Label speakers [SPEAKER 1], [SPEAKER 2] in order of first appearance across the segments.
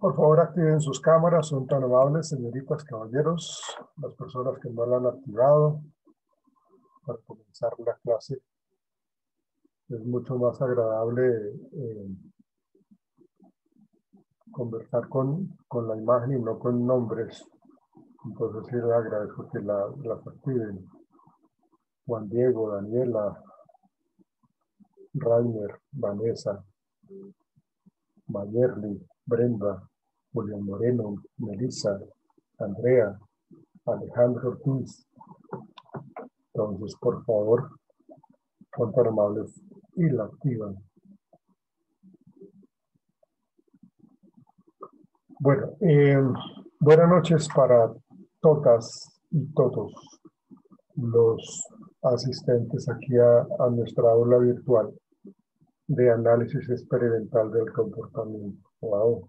[SPEAKER 1] Por favor, activen sus cámaras. Son tan amables, señoritas, caballeros, las personas que no la han activado para comenzar la clase. Es mucho más agradable eh, conversar con, con, la imagen y no con nombres. Entonces sí les agradezco que la, las activen. Juan Diego, Daniela, Rainer, Vanessa, Mayerly, Brenda, Julián Moreno, Melissa, Andrea, Alejandro Ortiz. Entonces, por favor, son tan amables y la activan. Bueno, eh, buenas noches para todas y todos los asistentes aquí a, a nuestra aula virtual de análisis experimental del comportamiento. Wow.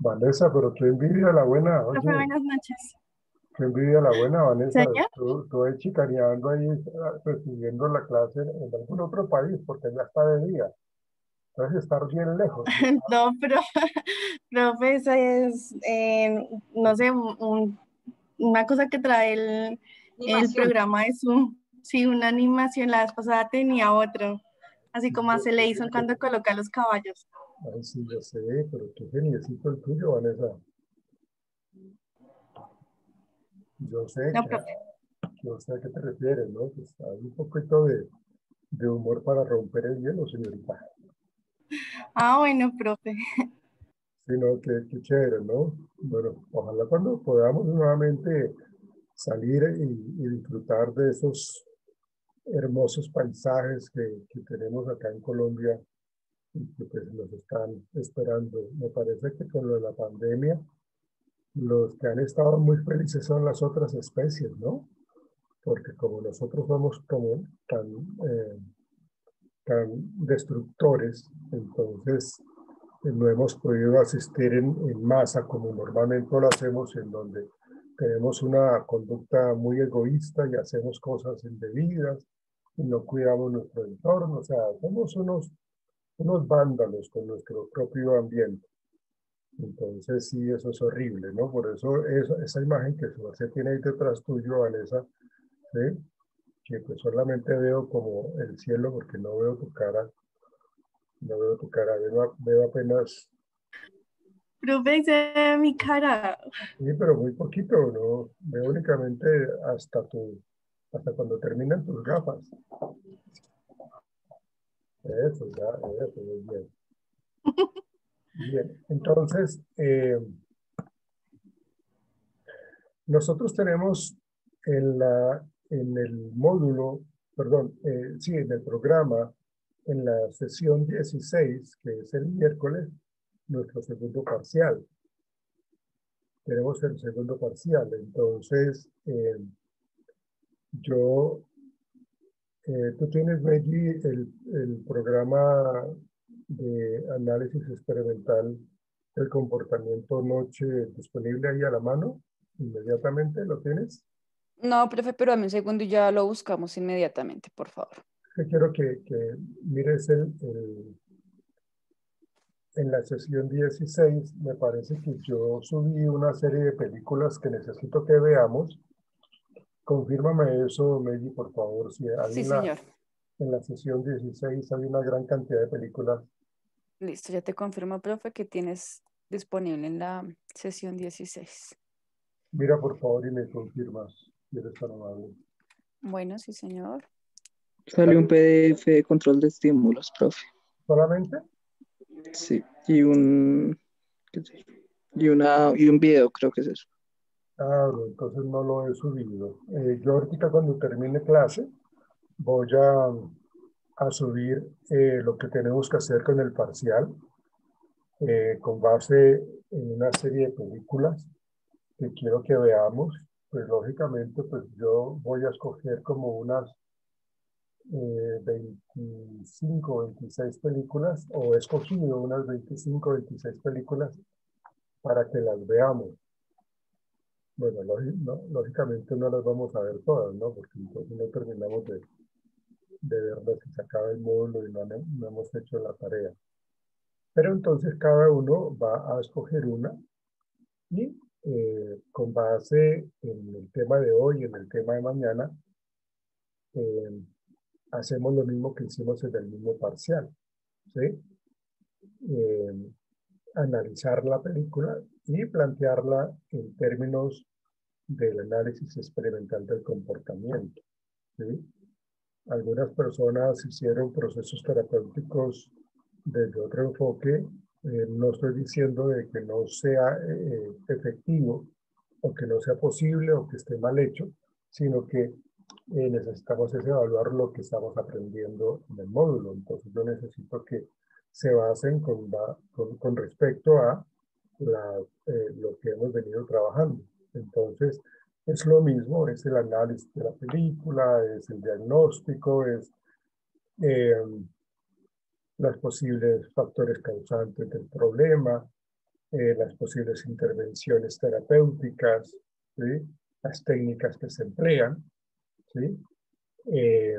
[SPEAKER 1] Vanessa, pero tú envidia la buena.
[SPEAKER 2] Oye, buenas noches.
[SPEAKER 1] Qué envidia la buena, Vanessa. Tú, tú ahí chicaneando ahí, recibiendo la clase en algún otro país, porque ya está de día. Entonces estar bien lejos.
[SPEAKER 2] No, pero, profe, esa es, eh, no sé, un, una cosa que trae el, el programa de Zoom. Sí, una animación. La vez pasada tenía otro. Así como hace Leison cuando coloca los caballos.
[SPEAKER 1] Ay, sí, yo sé, pero qué geniecito el tuyo, Vanessa. Yo sé, no, que, yo sé a qué te refieres, ¿no? Pues hay un poquito de, de humor para romper el hielo, señorita.
[SPEAKER 2] Ah, bueno, profe.
[SPEAKER 1] Sí, no, qué, chévere, ¿no? Bueno, ojalá cuando podamos nuevamente salir y, y disfrutar de esos hermosos paisajes que, que, tenemos acá en Colombia que pues nos están esperando. Me parece que con lo de la pandemia los que han estado muy felices son las otras especies, ¿no? Porque como nosotros somos como tan, eh, tan destructores, entonces eh, no hemos podido asistir en, en, masa como normalmente lo hacemos, en donde tenemos una conducta muy egoísta y hacemos cosas indebidas y no cuidamos nuestro entorno, o sea, somos unos, unos vándalos con nuestro propio ambiente. Entonces, sí, eso es horrible, ¿no? Por eso esa imagen que se tiene ahí detrás tuyo, Vanessa, ¿sí? que pues solamente veo como el cielo porque no veo tu cara, no veo tu cara, veo, veo apenas...
[SPEAKER 2] Profe, mi cara.
[SPEAKER 1] Sí, pero muy poquito, ¿no? Veo únicamente hasta tu, hasta cuando terminan tus gafas. Eso, ya, eso, muy bien. Bien, entonces, eh, nosotros tenemos en, la, en el módulo, perdón, eh, sí, en el programa, en la sesión 16, que es el miércoles, nuestro segundo parcial. Tenemos el segundo parcial, entonces, eh, yo, tú tienes, Maggie, el, el programa de análisis experimental del comportamiento noche disponible ahí a la mano? ¿Inmediatamente lo tienes?
[SPEAKER 3] No, profe, pero dame un segundo y ya lo buscamos inmediatamente, por favor.
[SPEAKER 1] quiero que, que mires el, el, en la sesión 16, me parece que yo subí una serie de películas que necesito que veamos. Confírmame eso, Meggy, por favor. Si hay
[SPEAKER 3] sí, señor.
[SPEAKER 1] En la sesión 16 hay una gran cantidad de películas
[SPEAKER 3] Listo, ya te confirmo, profe, que tienes disponible en la sesión 16.
[SPEAKER 1] Mira, por favor, y me confirmas si eres tan amable.
[SPEAKER 3] Bueno, sí, señor.
[SPEAKER 4] Sale un PDF de control de estímulos, profe.
[SPEAKER 1] ¿Solamente?
[SPEAKER 4] Sí, y un, y, una, y un video, creo que es eso.
[SPEAKER 1] Ah, entonces no lo he subido. Eh, yo ahorita cuando termine clase voy a a subir eh, lo que tenemos que hacer con el parcial, eh, con base en una serie de películas que quiero que veamos. Pues lógicamente, pues yo voy a escoger como unas eh, 25, 26 películas, o he escogido unas 25, 26 películas para que las veamos. Bueno, lógicamente no las vamos a ver todas, ¿no? Porque entonces no terminamos de, de verdad si se acaba el módulo y no, no hemos hecho la tarea. Pero entonces cada uno va a escoger una y eh, con base en el tema de hoy, en el tema de mañana, eh, hacemos lo mismo que hicimos en el mismo parcial. ¿sí? Eh, analizar la película y plantearla en términos del análisis experimental del comportamiento. ¿sí? Algunas personas hicieron procesos terapéuticos desde otro enfoque. Eh, no estoy diciendo de que no sea eh, efectivo o que no sea posible o que esté mal hecho, sino que eh, necesitamos es evaluar lo que estamos aprendiendo en el módulo. Entonces yo necesito que se basen con, con, con respecto a la, lo que hemos venido trabajando. Entonces, es lo mismo, es el análisis de la película, es el diagnóstico, es eh, los posibles factores causantes del problema, eh, las posibles intervenciones terapéuticas, las técnicas que se emplean, ¿sí? Eh,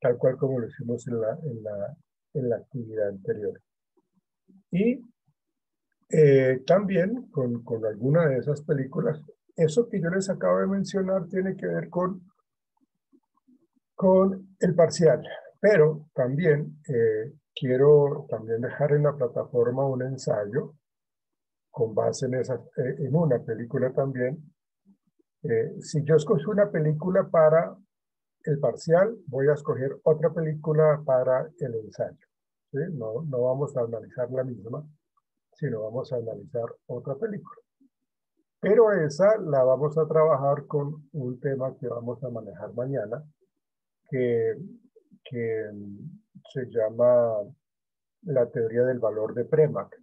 [SPEAKER 1] tal cual como lo hicimos en la, en la, en la actividad anterior. Y también con, con alguna de esas películas eso que yo les acabo de mencionar tiene que ver con, con el parcial, pero también eh, quiero también dejar en la plataforma un ensayo con base en, esa, eh, en una película también. Eh, si yo escojo una película para el parcial, voy a escoger otra película para el ensayo. No, no vamos a analizar la misma, sino vamos a analizar otra película. Pero esa la vamos a trabajar con un tema que vamos a manejar mañana, que, que se llama la teoría del valor de Premack.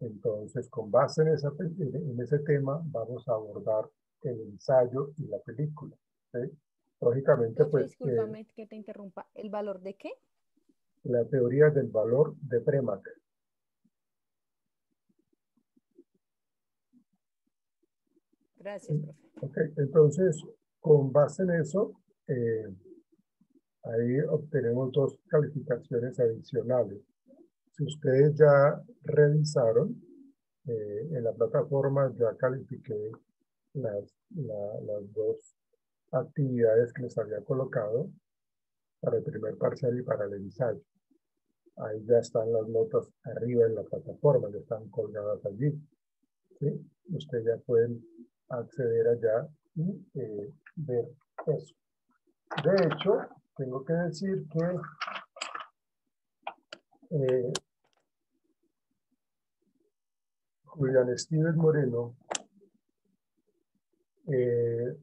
[SPEAKER 1] Entonces, con base en, esa, en ese tema, vamos a abordar el ensayo y la película. Lógicamente, pues...
[SPEAKER 5] Discúlpame que te interrumpa. ¿El valor de qué?
[SPEAKER 1] La teoría del valor de Premack.
[SPEAKER 5] Gracias, profe.
[SPEAKER 1] Ok, entonces, con base en eso, eh, ahí obtenemos dos calificaciones adicionales. Si ustedes ya revisaron, eh, en la plataforma ya califiqué las, las dos actividades que les había colocado para el primer parcial y para el ensayo. Ahí ya están las notas arriba en la plataforma, ya están colgadas allí. ¿sí? Ustedes ya pueden acceder allá y eh, ver eso. De hecho, tengo que decir que eh, Julián Stevens Moreno eh,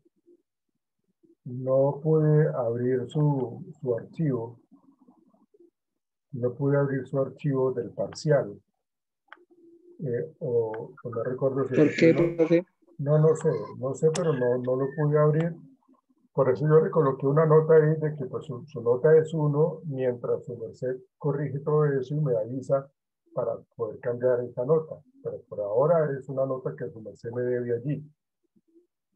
[SPEAKER 1] no pude abrir su, su archivo, no pude abrir su archivo del parcial. o, no recuerdo si...
[SPEAKER 4] ¿Por qué,
[SPEAKER 1] no, no sé, no sé, pero no, no lo pude abrir. Por eso yo le coloqué una nota ahí de que pues, su, nota es uno, mientras su merced corrige todo eso y me avisa para poder cambiar esa nota. Pero por ahora es una nota que su merced me debe allí.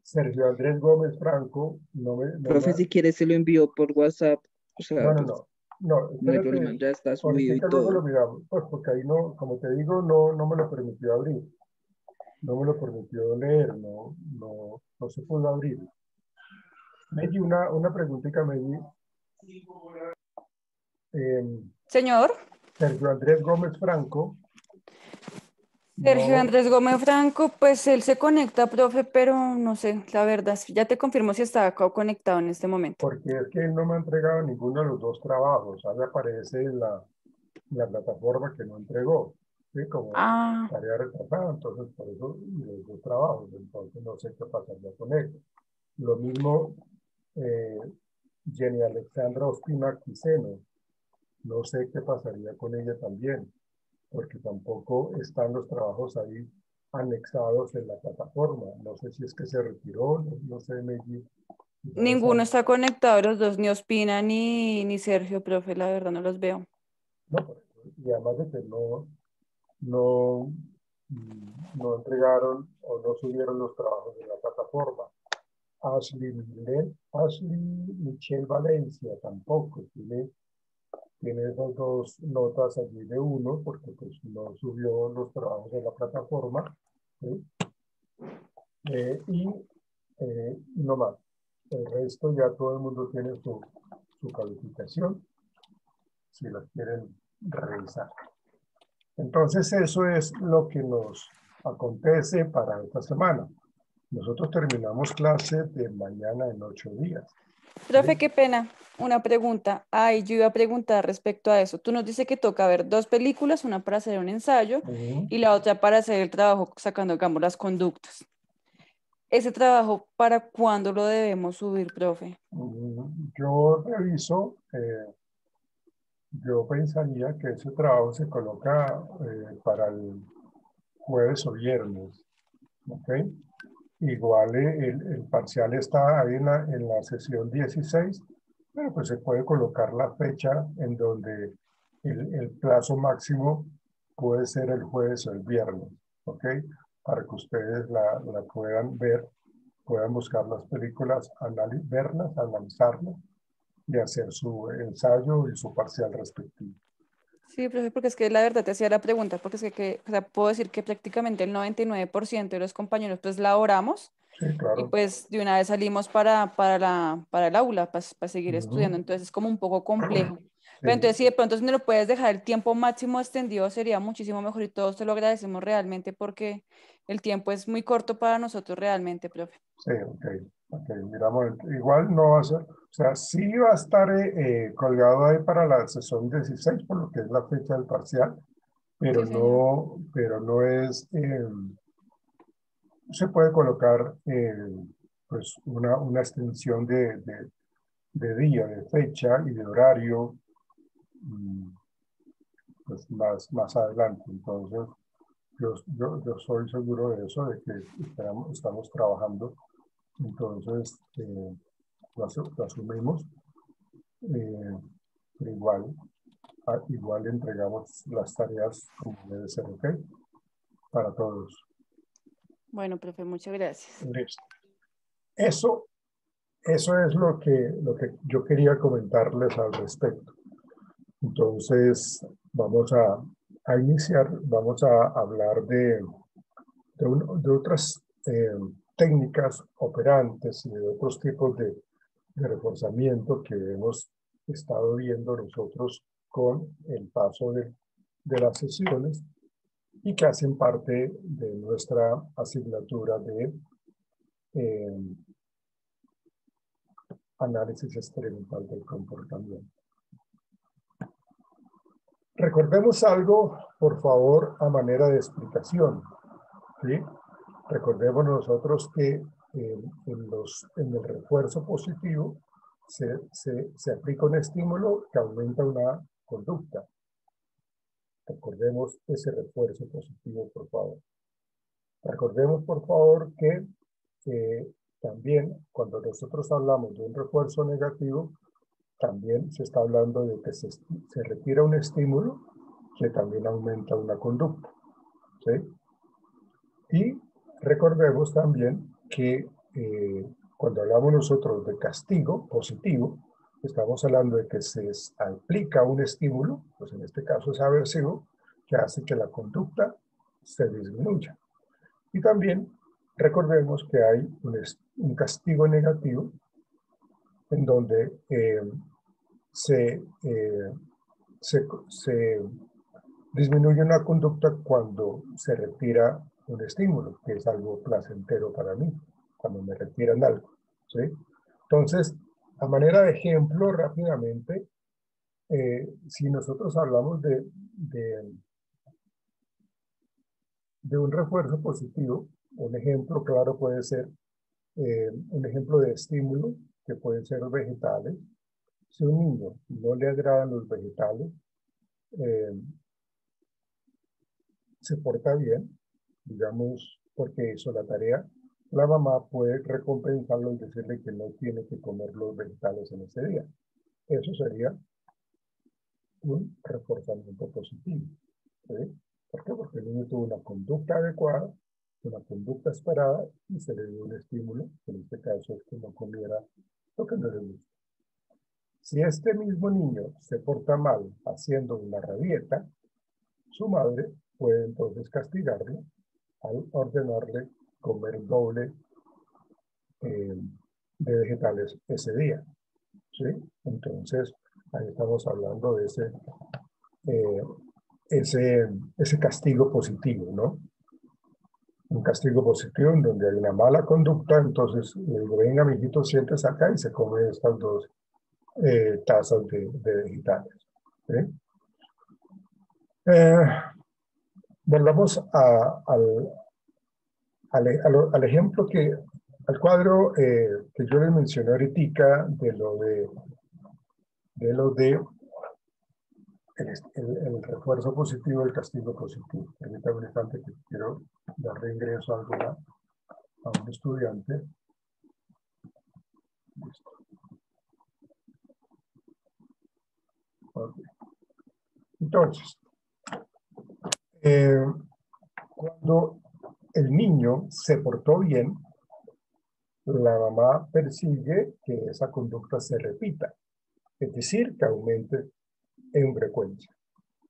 [SPEAKER 1] Sergio Andrés Gómez Franco, no me...
[SPEAKER 4] Profe, si quiere se lo envió por WhatsApp. O sea,
[SPEAKER 1] no, no, no. No,
[SPEAKER 4] no hay problema, ya está subido y todo.
[SPEAKER 1] Lo miramos, pues porque ahí no, como te digo, no, no me lo permitió abrir no me lo permitió leer, no, no, no se pudo abrir. Meggy, una, una preguntita, Meggy.
[SPEAKER 3] Eh, Señor.
[SPEAKER 1] Sergio Andrés Gómez Franco.
[SPEAKER 3] Sergio Andrés Gómez Franco, pues él se conecta, profe, pero no sé, la verdad, ya te confirmo si está acá conectado en este momento.
[SPEAKER 1] Porque es que él no me ha entregado ninguno de los dos trabajos, ahí aparece la, la plataforma que no entregó como
[SPEAKER 3] ah.
[SPEAKER 1] tarea retrasada, entonces por eso los dos trabajos, entonces no sé qué pasaría con él. Lo mismo eh, Jenny Alexandra Ospina Quiseno, no sé qué pasaría con ella también, porque tampoco están los trabajos ahí anexados en la plataforma. No sé si es que se retiró, no, sé,
[SPEAKER 3] Ninguno está conectado, los dos, ni Ospina ni, ni Sergio, profe, la verdad no los veo.
[SPEAKER 1] No, y además de que no, no, mm, no entregaron o no subieron los trabajos de la plataforma. Ashley, Ashley Michelle Valencia tampoco tiene, tiene dos dos notas allí de uno, porque pues no subió los trabajos de la plataforma. ¿sí? Eh, y eh, no más. El resto ya todo el mundo tiene su, su calificación, si las quieren revisar. Entonces eso es lo que nos acontece para esta semana. Nosotros terminamos clase de mañana en ocho días.
[SPEAKER 3] Profe, qué pena. Una pregunta. Ay, yo iba a preguntar respecto a eso. Tú nos dices que toca ver dos películas, una para hacer un ensayo y la otra para hacer el trabajo sacando, digamos, las conductas. Ese trabajo, ¿para cuándo lo debemos subir, profe?
[SPEAKER 1] Yo reviso, eh, yo pensaría que ese trabajo se coloca eh, para el jueves o viernes. ¿ok? Igual eh, el, el parcial está ahí en la, en la sesión 16, pero pues se puede colocar la fecha en donde el, el plazo máximo puede ser el jueves o el viernes, ¿ok? Para que ustedes la, la puedan ver, puedan buscar las películas, verlas, analizarlas y hacer su ensayo y su parcial respectivo.
[SPEAKER 3] Sí, profe, porque es que la verdad te hacía la pregunta, porque es que, que, o sea, puedo decir que prácticamente el 99% de los compañeros pues laboramos
[SPEAKER 1] Sí,
[SPEAKER 3] y
[SPEAKER 1] claro.
[SPEAKER 3] pues de una vez salimos para, para, la, para el aula, para, para seguir
[SPEAKER 1] Ujú.
[SPEAKER 3] estudiando, entonces es como un poco complejo.
[SPEAKER 1] Sí.
[SPEAKER 3] Pero entonces si de pronto si me lo puedes dejar el tiempo máximo extendido sería muchísimo mejor y todos te lo agradecemos realmente porque el tiempo es muy corto para nosotros realmente, profe.
[SPEAKER 1] Sí, ok. Ok, miramos. Igual no va a ser, o sea, sí va a estar eh, eh, colgado ahí para la sesión 16, por lo que es la fecha del parcial, pero
[SPEAKER 3] Sí,
[SPEAKER 1] no, pero no es, eh, se puede colocar eh, pues una, una extensión de, de, de día, de fecha y de horario, mm, pues más, más adelante. Entonces, yo, yo, yo soy seguro de eso, de que estamos, estamos trabajando entonces, eh, lo, asu- lo asumimos. eh, pero igual, a- igual entregamos las tareas como debe ser, ¿ok? Para todos.
[SPEAKER 3] Bueno, profe, muchas gracias.
[SPEAKER 1] Listo. Eso, eso es lo que, lo que yo quería comentarles al respecto. Entonces, vamos a, a iniciar, vamos a hablar de, de, un- de otras eh, técnicas operantes y de otros tipos de, reforzamiento que hemos estado viendo nosotros con el paso de, de las sesiones y que hacen parte de nuestra asignatura de eh, análisis experimental del comportamiento. Recordemos algo, por favor, a manera de explicación. ¿sí? Recordemos nosotros que eh, en, los, en el refuerzo positivo se, se, se aplica un estímulo que aumenta una conducta. Recordemos ese refuerzo positivo, por favor. Recordemos, por favor, que eh, también cuando nosotros hablamos de un refuerzo negativo, también se está hablando de que se, se retira un estímulo que también aumenta una conducta. ¿sí? Y recordemos también que eh, cuando hablamos nosotros de castigo positivo, estamos hablando de que se aplica un estímulo, pues en este caso es aversivo, que hace que la conducta se disminuya. Y también recordemos que hay un, un castigo negativo en donde eh, se, eh, se, se, disminuye una conducta cuando se retira un estímulo, que es algo placentero para mí, cuando me retiran algo. ¿sí? Entonces, a manera de ejemplo, rápidamente, eh, si nosotros hablamos de, de, un refuerzo positivo, un ejemplo claro puede ser eh, un ejemplo de estímulo, que pueden ser vegetales, si un niño no le agradan los vegetales, eh, se porta bien, digamos, porque hizo la tarea, la mamá puede recompensarlo y decirle que no tiene que comer los vegetales en ese día. Eso sería un reforzamiento positivo. ¿sí? ¿Por qué? Porque el niño tuvo una conducta adecuada, una conducta esperada y se le dio un estímulo, que en este caso es que no comiera lo que no le gusta. Si este mismo niño se porta mal haciendo una rabieta, su madre puede entonces castigarlo al ordenarle comer doble eh, de vegetales ese día. ¿sí? Entonces, ahí estamos hablando de ese, eh, ese, ese castigo positivo, ¿no? Un castigo positivo en donde hay una mala conducta, entonces le digo, venga, mijito, siéntese acá y se come estas dos eh, tazas de, vegetales. Eh, volvamos a, al, al, al, ejemplo que, al cuadro eh, que yo les mencioné ahorita de lo de, de lo de el, el, refuerzo positivo, el castigo positivo. Permítame un instante que quiero dar reingreso a, a un estudiante. Listo. Entonces, eh, cuando el niño se portó bien, la mamá persigue que esa conducta se repita, es decir, que aumente en frecuencia.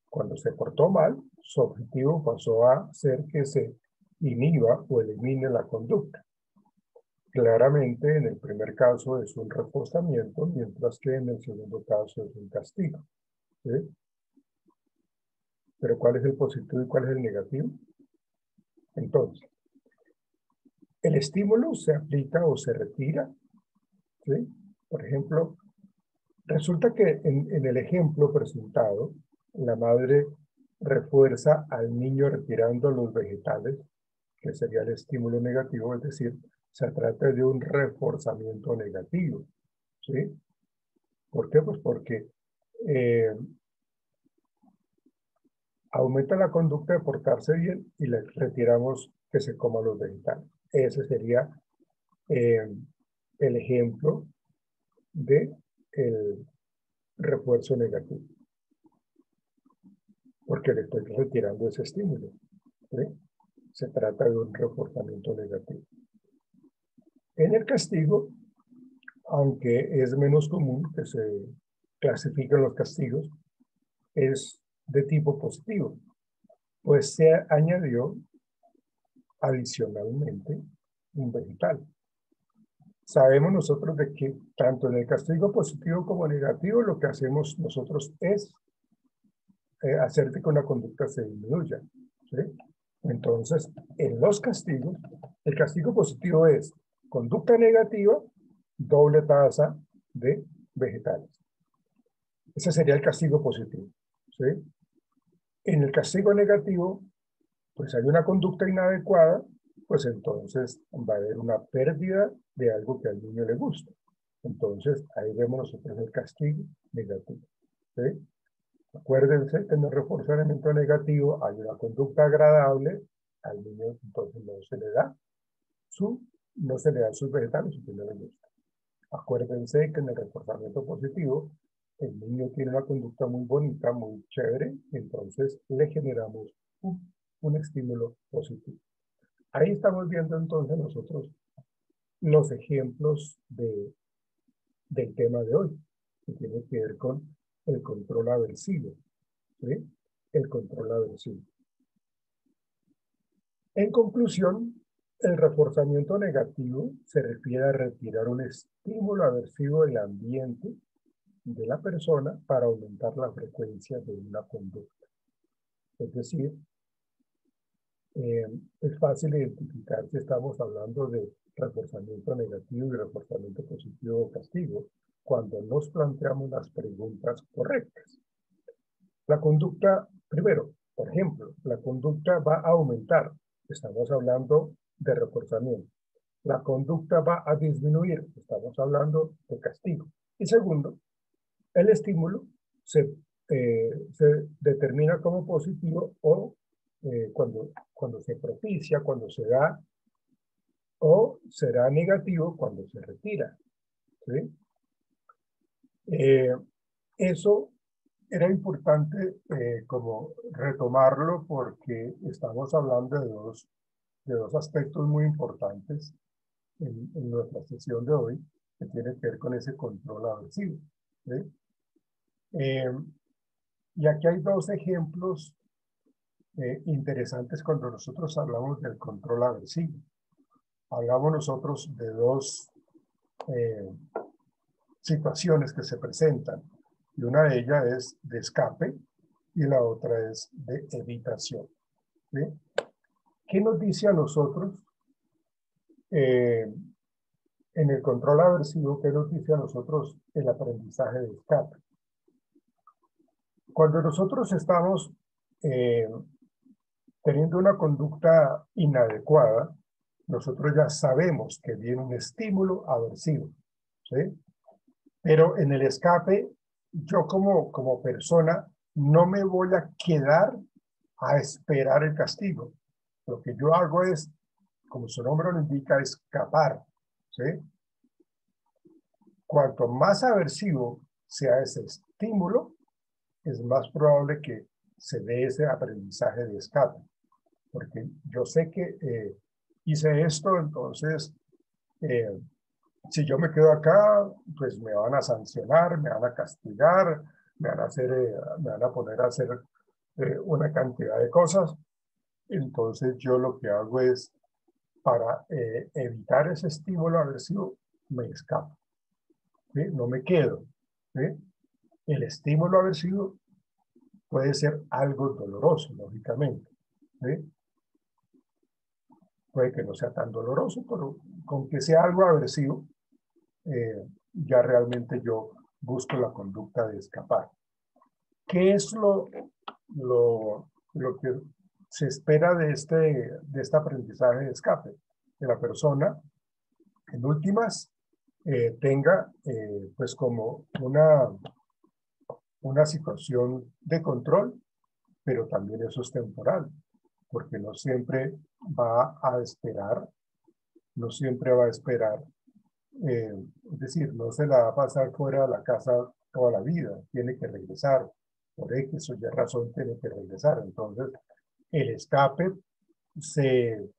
[SPEAKER 1] Cuando se portó mal, su objetivo pasó a ser que se inhiba o elimine la conducta. Claramente, en el primer caso es un reforzamiento, mientras que en el segundo caso es un castigo. Pero ¿cuál es el positivo y cuál es el negativo? Entonces, el estímulo se aplica o se retira. ¿sí? Por ejemplo, resulta que en, en el ejemplo presentado, la madre refuerza al niño retirando los vegetales, que sería el estímulo negativo, es decir, se trata de un reforzamiento negativo. ¿sí? ¿Por qué? Pues porque eh, aumenta la conducta de portarse bien y le retiramos que se coma los vegetales. Ese sería eh, el ejemplo de el refuerzo negativo. Porque le estoy retirando ese estímulo. Se trata de un reforzamiento negativo. En el castigo, aunque es menos común que se clasifiquen los castigos, es de tipo positivo, pues se añadió adicionalmente un vegetal. Sabemos nosotros de que tanto en el castigo positivo como negativo lo que hacemos nosotros es eh, hacer que una conducta se disminuya. Entonces, en los castigos, el castigo positivo es conducta negativa, doble tasa de vegetales. Ese sería el castigo positivo. En el castigo negativo, pues hay una conducta inadecuada, pues entonces va a haber una pérdida de algo que al niño le gusta. Entonces, ahí vemos nosotros el castigo negativo. ¿sí? Acuérdense que en el reforzamiento negativo hay una conducta agradable, al niño entonces no se le da su, no se le da sus vegetales si no le gusta. Acuérdense que en el reforzamiento positivo el niño tiene una conducta muy bonita, muy chévere, entonces le generamos un, estímulo positivo. Ahí estamos viendo entonces nosotros los ejemplos de, del tema de hoy, que tiene que ver con el control aversivo. ¿sí? El control aversivo. En conclusión, el reforzamiento negativo se refiere a retirar un estímulo aversivo del ambiente de la persona para aumentar la frecuencia de una conducta. Es decir, eh, es fácil identificar si estamos hablando de reforzamiento negativo y reforzamiento positivo o castigo cuando nos planteamos las preguntas correctas. La conducta, primero, por ejemplo, la conducta va a aumentar. Estamos hablando de reforzamiento. La conducta va a disminuir. Estamos hablando de castigo. Y segundo, el estímulo se, eh, se determina como positivo o eh, cuando, cuando se propicia, cuando se da, o será negativo cuando se retira. ¿sí? Eh, eso era importante como retomarlo porque estamos hablando de dos, de dos aspectos muy importantes en, en nuestra sesión de hoy que tiene que ver con ese control aversivo. Eh, y aquí hay dos ejemplos eh, interesantes cuando nosotros hablamos del control aversivo. Hablamos nosotros de dos eh, situaciones que se presentan. Y una de ellas es de escape y la otra es de evitación. ¿Qué nos dice a nosotros en el control aversivo? ¿Qué nos dice a nosotros el aprendizaje de escape? Cuando nosotros estamos eh, teniendo una conducta inadecuada, nosotros ya sabemos que viene un estímulo aversivo, ¿sí? Pero en el escape, yo como, como persona no me voy a quedar a esperar el castigo. Lo que yo hago es, como su nombre lo indica, escapar, ¿sí? Cuanto más aversivo sea ese estímulo, es más probable que se dé ese aprendizaje de escape. Porque yo sé que eh, hice esto, entonces, eh, si yo me quedo acá, pues me van a sancionar, me van a castigar, me van a, hacer, eh, me van a poner a hacer una cantidad de cosas. Entonces yo lo que hago es, para evitar ese estímulo aversivo, me escapo. No me quedo. ¿sí? el estímulo aversivo puede ser algo doloroso, lógicamente. Puede que no sea tan doloroso, pero con que sea algo aversivo, eh, ya realmente yo busco la conducta de escapar. ¿Qué es lo, lo, lo que se espera de este, de este aprendizaje de escape? Que la persona, en últimas, eh, tenga eh, pues como una una situación de control, pero también eso es temporal, porque no siempre va a esperar, no siempre va a esperar, eh, es decir, no se la va a pasar fuera de la casa toda la vida, tiene que regresar, por X o Y razón tiene que regresar. Entonces, el escape se,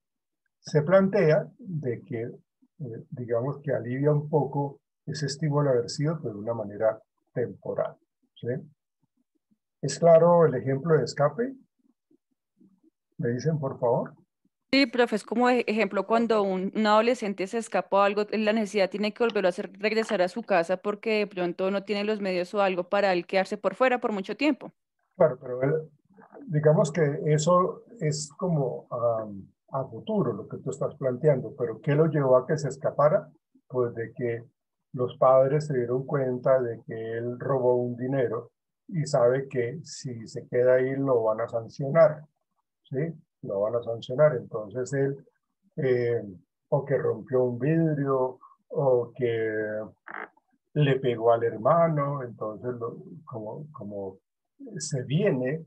[SPEAKER 1] se plantea de que, eh, digamos que alivia un poco ese estímulo aversivo, pero de una manera temporal. ¿Es claro el ejemplo de escape? ¿Me dicen, por favor?
[SPEAKER 3] Sí, profe, es como e-, ejemplo cuando un, adolescente se escapó algo, la necesidad tiene que volverlo a hacer regresar a su casa porque de pronto no tiene los medios o algo para él quedarse por fuera por mucho tiempo.
[SPEAKER 1] Claro, pero digamos que eso es como a futuro lo que tú estás planteando, pero ¿qué lo llevó a que se escapara? Pues de que los padres se dieron cuenta de que él robó un dinero y sabe que si se queda ahí lo van a sancionar, ¿sí? Lo van a sancionar. Entonces él, eh, o que rompió un vidrio, o que le pegó al hermano, entonces como, como se viene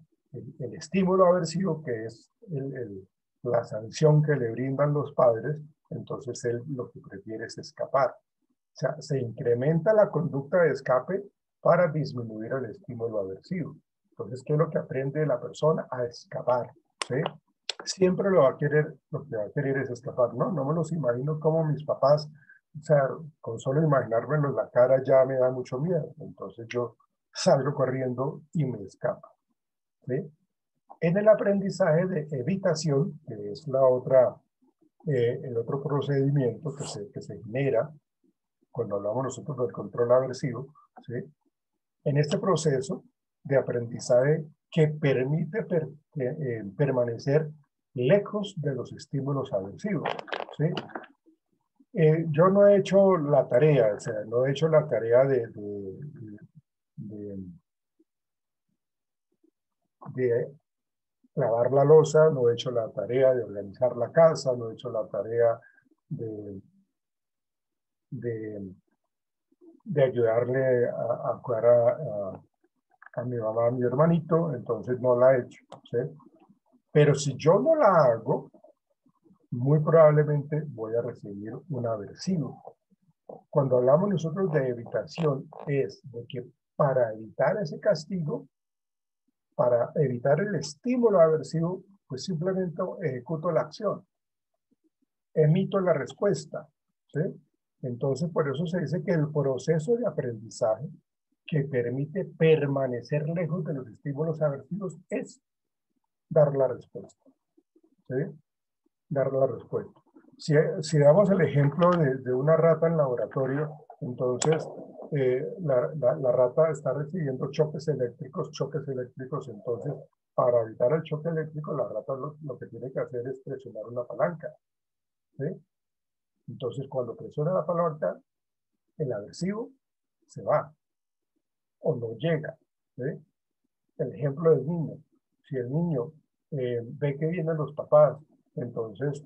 [SPEAKER 1] el, estímulo aversivo, que es el, la sanción que le brindan los padres, entonces él lo que prefiere es escapar. O sea, se incrementa la conducta de escape para disminuir el estímulo aversivo. Entonces, ¿qué es lo que aprende la persona? A escapar. ¿sí? Siempre lo va a querer, lo que va a querer es escapar, ¿no? No me los imagino como mis papás, o sea, con solo imaginármelo la cara ya me da mucho miedo. Entonces yo salgo corriendo y me escapo. ¿sí? En el aprendizaje de evitación, que es la otra, eh, el otro procedimiento que se, que se genera cuando hablamos nosotros del control aversivo, ¿sí? en este proceso de aprendizaje que permite eh, eh, permanecer lejos de los estímulos aversivos. ¿sí? Eh, yo no he hecho la tarea, o sea, no he hecho la tarea de, de, de, lavar la losa, no he hecho la tarea de organizar la casa, no he hecho la tarea de, de de ayudarle a, a cuidar a, mi mamá, a mi hermanito, entonces no la he hecho. ¿sí? Pero si yo no la hago, muy probablemente voy a recibir un aversivo. Cuando hablamos nosotros de evitación, es de que para evitar ese castigo, para evitar el estímulo aversivo, pues simplemente ejecuto la acción, emito la respuesta. Entonces, por eso se dice que el proceso de aprendizaje que permite permanecer lejos de los estímulos aversivos es dar la respuesta. Dar la respuesta. Si, si damos el ejemplo de, de, una rata en laboratorio, entonces eh, la, la, rata está recibiendo choques eléctricos, choques eléctricos, entonces para evitar el choque eléctrico, la rata lo, lo que tiene que hacer es presionar una palanca. Entonces cuando presiona la palanca, el aversivo se va o no llega. El ejemplo del niño. Si el niño eh, ve que vienen los papás, entonces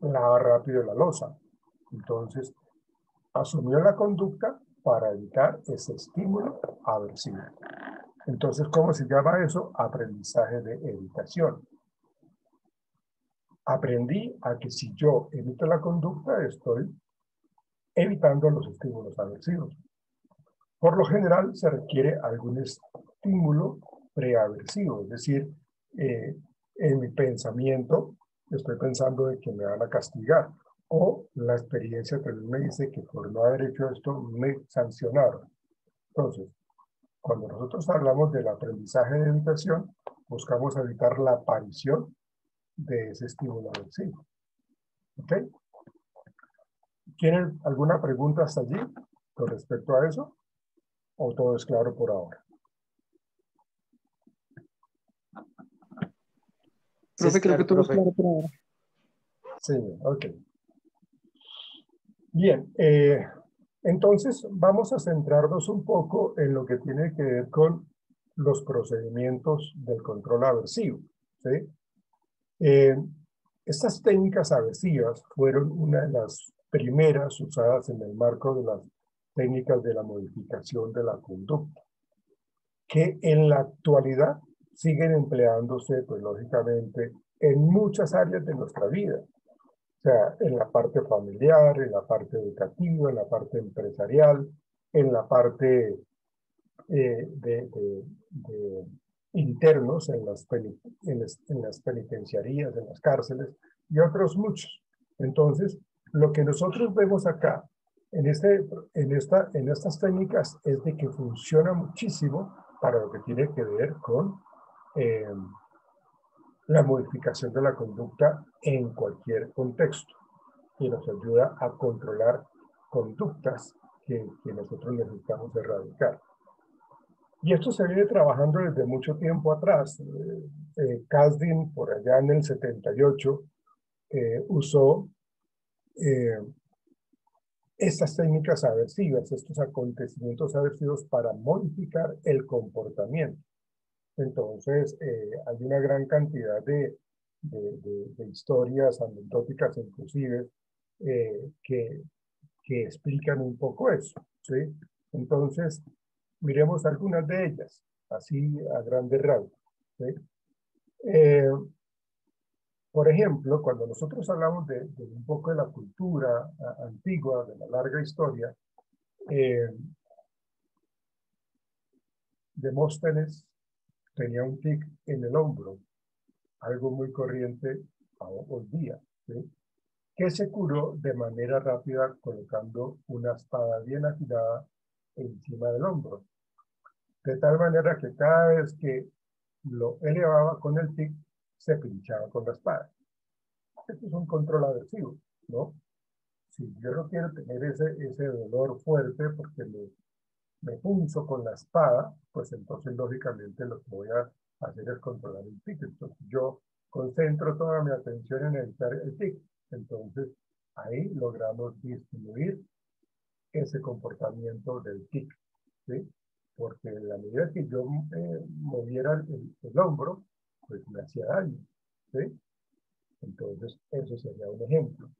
[SPEAKER 1] lava rápido la losa. Entonces, asumió la conducta para evitar ese estímulo aversivo. Entonces, ¿cómo se llama eso? Aprendizaje de evitación. Aprendí a que si yo evito la conducta, estoy evitando los estímulos aversivos. Por lo general, se requiere algún estímulo preaversivo, es decir, eh, en mi pensamiento estoy pensando de que me van a castigar o la experiencia también me dice que por no haber hecho esto me sancionaron. Entonces, cuando nosotros hablamos del aprendizaje de evitación, buscamos evitar la aparición de ese estímulo aversivo. ¿Ok? ¿Tienen alguna pregunta hasta allí con respecto a eso? ¿O todo es claro por ahora?
[SPEAKER 4] Profe, creo que todo es claro por ahora.
[SPEAKER 1] Sí, ok. Bien, eh, entonces vamos a centrarnos un poco en lo que tiene que ver con los procedimientos del control aversivo. Eh, estas técnicas aversivas fueron una de las primeras usadas en el marco de las técnicas de la modificación de la conducta, que en la actualidad siguen empleándose, pues lógicamente, en muchas áreas de nuestra vida. Sea, en la parte familiar, en la parte educativa, en la parte empresarial, en la parte eh, de, de, de, internos, en las, en, en las penitenciarías, en las cárceles y otros muchos. Entonces, lo que nosotros vemos acá en, este, en, esta, en estas técnicas es de que funciona muchísimo para lo que tiene que ver con eh, la modificación de la conducta en cualquier contexto y nos ayuda a controlar conductas que, que nosotros necesitamos erradicar. Y esto se viene trabajando desde mucho tiempo atrás. Eh, eh, Kasdin, por allá en el 78, eh, usó eh, estas técnicas aversivas, estos acontecimientos aversivos para modificar el comportamiento. Entonces, eh, hay una gran cantidad de, de, historias anecdóticas inclusive eh, que, que explican un poco eso. ¿sí? Entonces, miremos algunas de ellas, así a grandes rasgos. ¿sí? Eh, por ejemplo, cuando nosotros hablamos de, de, un poco de la cultura antigua, de la larga historia, eh, Demóstenes tenía un tic en el hombro, algo muy corriente hoy día, que se curó de manera rápida colocando una espada bien afilada encima del hombro. De tal manera que cada vez que lo elevaba con el tic, se pinchaba con la espada. Esto es un control aversivo, ¿no? Si yo no quiero tener ese, ese dolor fuerte porque me me punzo con la espada, pues entonces lógicamente lo que voy a hacer es controlar el tic. Entonces yo concentro toda mi atención en evitar el tic. Entonces ahí logramos disminuir ese comportamiento del tic. ¿sí? Porque en la medida que yo eh, moviera el, el, hombro, pues me hacía daño. ¿sí? Entonces eso sería un ejemplo.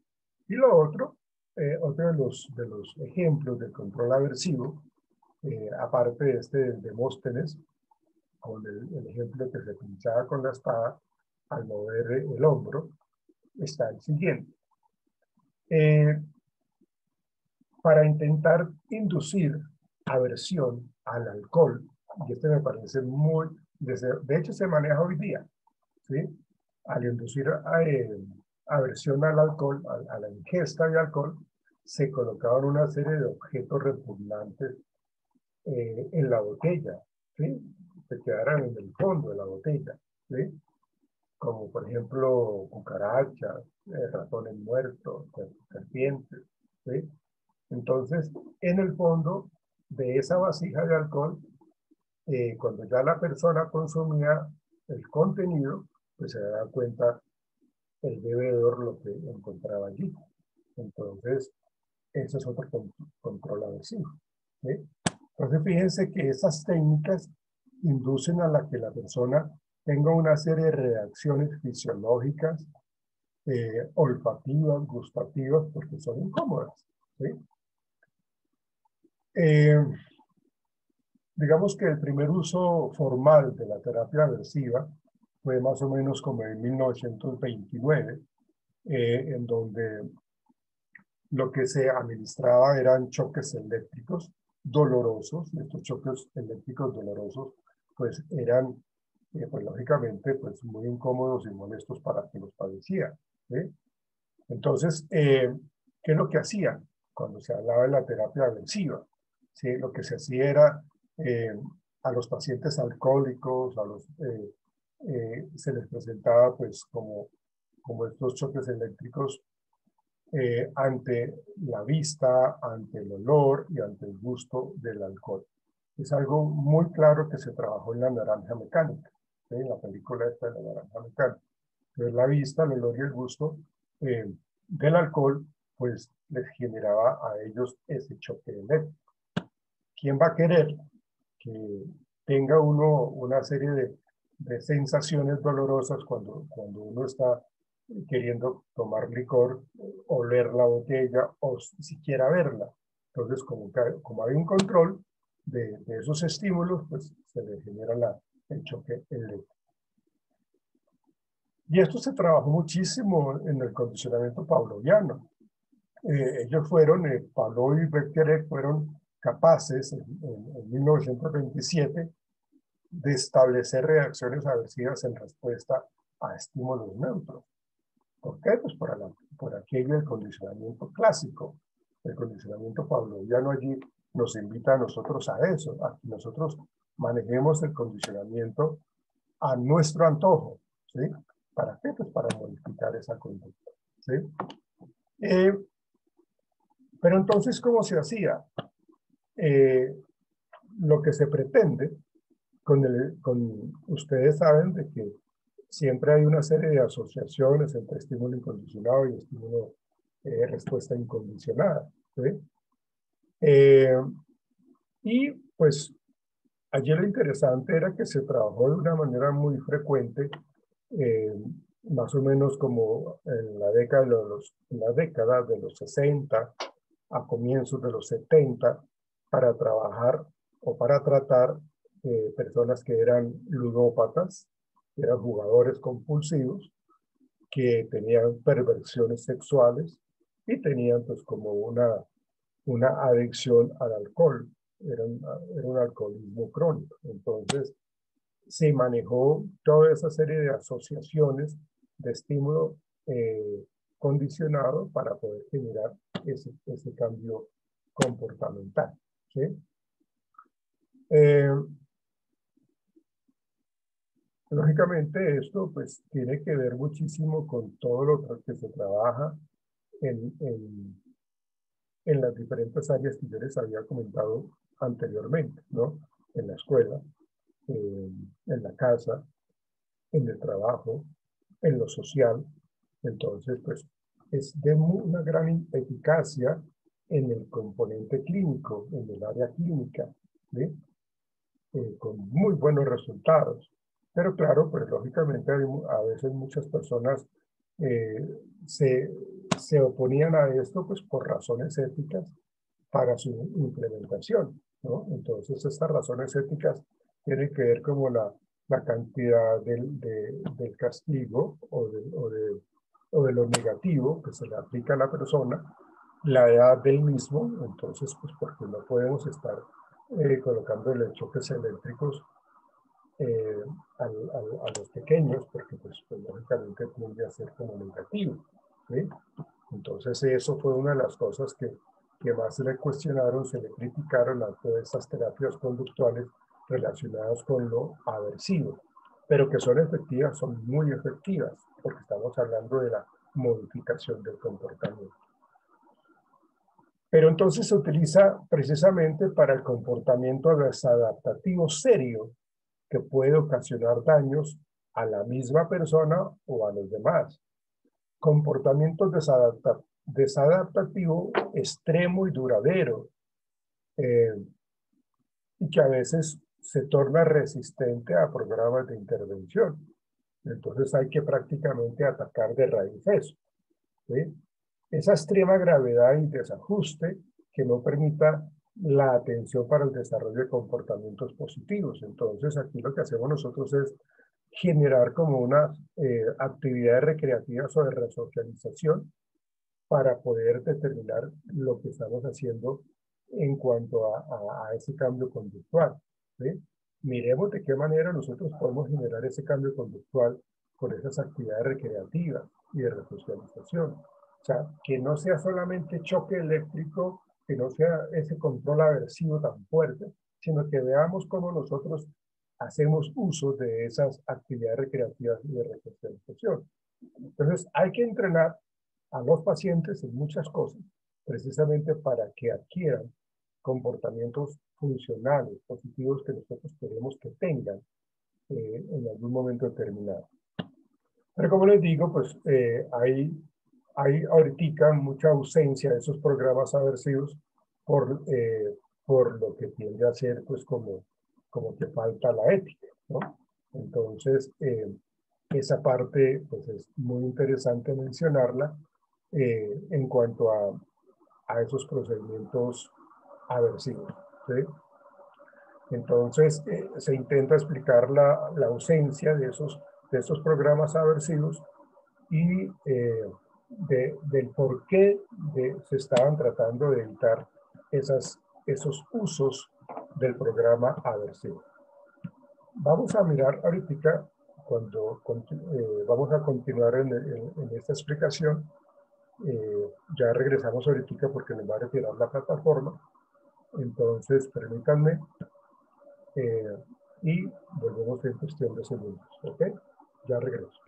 [SPEAKER 1] Y lo otro, eh, otro de los, de los ejemplos del control aversivo eh, aparte de este de Demóstenes, con el, el, ejemplo que se pinchaba con la espada al mover el hombro, está el siguiente. Eh, para intentar inducir aversión al alcohol, y este me parece muy, de hecho se maneja hoy día, ¿sí? al inducir a, eh, aversión al alcohol, a, a la ingesta de alcohol, se colocaban una serie de objetos repugnantes eh, en la botella, ¿sí? se quedaran en el fondo de la botella, ¿sí? como por ejemplo cucarachas, eh, ratones muertos, serpientes. ¿sí? Entonces, en el fondo de esa vasija de alcohol, eh, cuando ya la persona consumía el contenido, pues se da cuenta el bebedor lo que encontraba allí. Entonces, ese es otro control adhesivo. Entonces, fíjense que esas técnicas inducen a la que la persona tenga una serie de reacciones fisiológicas, eh, olfativas, gustativas, porque son incómodas. Eh, digamos que el primer uso formal de la terapia aversiva fue más o menos como en 1929, eh, en donde lo que se administraba eran choques eléctricos dolorosos. Estos choques eléctricos dolorosos pues eran, eh, pues lógicamente, pues muy incómodos y molestos para quien los padecía. Entonces, eh, ¿qué es lo que hacían cuando se hablaba de la terapia aversiva? ¿Sí? Lo que se hacía era a los pacientes alcohólicos, a los eh, se les presentaba pues como, como estos choques eléctricos eh, ante la vista, ante el olor y ante el gusto del alcohol. Es algo muy claro que se trabajó en la naranja mecánica, en la película esta de la naranja mecánica. Entonces la vista, el olor y el gusto eh, del alcohol pues les generaba a ellos ese choque eléctrico. ¿Quién va a querer que tenga uno una serie de de sensaciones dolorosas cuando, cuando uno está queriendo tomar licor, oler la botella o siquiera verla. Entonces, como, como hay un control de, de esos estímulos, pues se le genera la, el choque eléctrico. Y esto se trabajó muchísimo en el condicionamiento pavloviano. Eh, ellos fueron, eh, Pavlov y Becquerel fueron capaces en, en, en 1927 de establecer reacciones aversivas en respuesta a estímulos neutros. ¿Por qué? Pues por, por aquello condicionamiento clásico. El condicionamiento pavloviano allí nos invita a nosotros a eso, a que nosotros manejemos el condicionamiento a nuestro antojo. ¿sí? ¿Para qué? Pues para modificar esa conducta. ¿sí? Eh, pero entonces, ¿cómo se hacía? Eh, lo que se pretende con, el, ustedes saben de que siempre hay una serie de asociaciones entre estímulo incondicionado y estímulo eh, respuesta incondicionada. Eh, y pues allí lo interesante era que se trabajó de una manera muy frecuente, eh, más o menos como en la década de los, en la década de los 60 a comienzos de los 70 para trabajar o para tratar personas que eran ludópatas, eran jugadores compulsivos, que tenían perversiones sexuales y tenían pues como una, una adicción al alcohol, era un, era un alcoholismo crónico. Entonces se manejó toda esa serie de asociaciones de estímulo eh, condicionado para poder generar ese, ese cambio comportamental. ¿sí? Eh, Lógicamente esto pues tiene que ver muchísimo con todo lo que se trabaja en, en, en las diferentes áreas que yo les había comentado anteriormente, ¿no? En la escuela, en la casa, en el trabajo, en lo social. Entonces, pues es de una gran eficacia en el componente clínico, en el área clínica. Eh, con muy buenos resultados. Pero claro, pues lógicamente a veces muchas personas eh, se, se, oponían a esto pues por razones éticas para su implementación, ¿no? Entonces estas razones éticas tienen que ver como la, la cantidad del, del castigo o de, o, de, o de lo negativo que se le aplica a la persona, la edad del mismo, entonces pues porque no podemos estar eh, colocando choques eléctricos a los pequeños, porque pues, pues, lógicamente tiende a ser como negativo. ¿sí? Entonces eso fue una de las cosas que que más se le cuestionaron, se le criticaron a todas estas terapias conductuales relacionadas con lo aversivo, pero que son efectivas, son muy efectivas, porque estamos hablando de la modificación del comportamiento. Pero entonces se utiliza precisamente para el comportamiento desadaptativo serio que puede ocasionar daños a la misma persona o a los demás. Comportamiento desadaptativo extremo y duradero eh, y que a veces se torna resistente a programas de intervención. Entonces hay que prácticamente atacar de raíz eso. Esa extrema gravedad y desajuste que no permita la atención para el desarrollo de comportamientos positivos. Entonces aquí lo que hacemos nosotros es generar como unas eh, actividades recreativas o de resocialización para poder determinar lo que estamos haciendo en cuanto a, a ese cambio conductual. Miremos de qué manera nosotros podemos generar ese cambio conductual con esas actividades recreativas y de resocialización. O sea, que no sea solamente choque eléctrico, que no sea ese control aversivo tan fuerte, sino que veamos cómo nosotros hacemos uso de esas actividades recreativas y de resocialización. Entonces, hay que entrenar a los pacientes en muchas cosas, precisamente para que adquieran comportamientos funcionales, positivos que nosotros queremos que tengan eh, en algún momento determinado. Pero como les digo, pues eh, hay, hay ahorita mucha ausencia de esos programas aversivos por, eh, por lo que tiende a ser pues como, como que falta la ética, ¿no? Entonces, esa parte pues es muy interesante mencionarla en cuanto a, a esos procedimientos aversivos. Entonces, eh, se intenta explicar la, la, ausencia de esos, de esos programas aversivos y eh, de, del por qué de, se estaban tratando de evitar esas, esos usos del programa aversivo. Vamos a mirar ahorita, cuando eh, vamos a continuar en, en, esta explicación, ya regresamos ahorita porque nos va a retirar la plataforma, entonces, permítanme. Eh, y volvemos en cuestión de segundos. ¿Ok? Ya regreso.